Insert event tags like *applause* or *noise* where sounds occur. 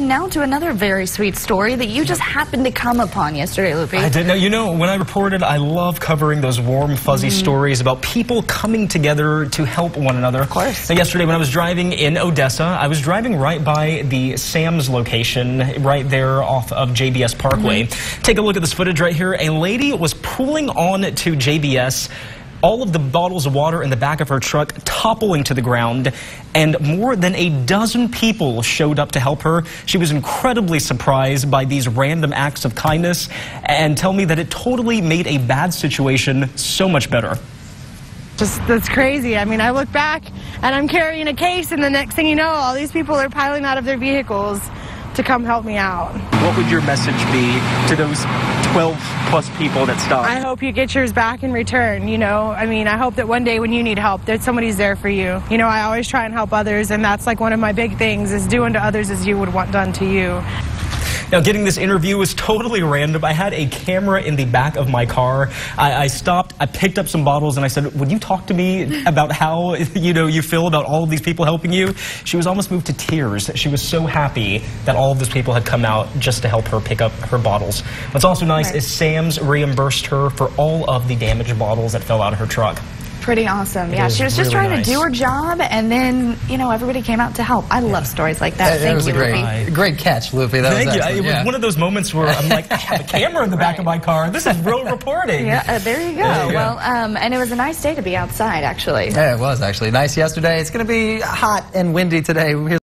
And now to another very sweet story that you just happened to come upon yesterday, Loopy. I didn't know. You know, when I reported, I love covering those warm, fuzzy Mm-hmm. stories about people coming together to help one another. Of course. Now, yesterday, when I was driving in Odessa, I was driving right by the Sam's location, right there off of JBS Parkway. Mm-hmm. Take a look at this footage right here. A lady was pulling on to JBS. All of the bottles of water in the back of her truck toppling to the ground, and more than a dozen people showed up to help her. She was incredibly surprised by these random acts of kindness and tell me that it totally made a bad situation so much better. just that's crazy. I mean, I look back and I'm carrying a case, and the next thing you know, all these people are piling out of their vehicles to come help me out. What would your message be to those 12 plus people that stopped? I hope you get yours back in return. You know, I mean, I hope that one day when you need help, that somebody's there for you. You know, I always try and help others, and that's like one of my big things is doing to others as you would want done to you. Now, getting this interview was totally random. I had a camera in the back of my car. I, I, stopped, I picked up some bottles, and I said, Would you talk to me about how *laughs* you know you feel about all of these people helping you? She was almost moved to tears. She was so happy that all of these people had come out just to help her pick up her bottles. What's also nice Right. is Sam's reimbursed her for all of the damaged bottles that fell out of her truck. Pretty awesome. Yeah, she was just really trying nice. to do her job, and then, you know, everybody came out to help. I love stories like that. That, that Thank was you, a great, Loopy. great catch, Loopy. That Thank was you. excellent. It was yeah. one of those moments where I'm like, I have a camera in the back of my car. This is real *laughs* reporting. Yeah, uh, there you go. There you go. well, um, and it was a nice day to be outside, actually. Yeah, it was actually nice yesterday. It's going to be hot and windy today. Here's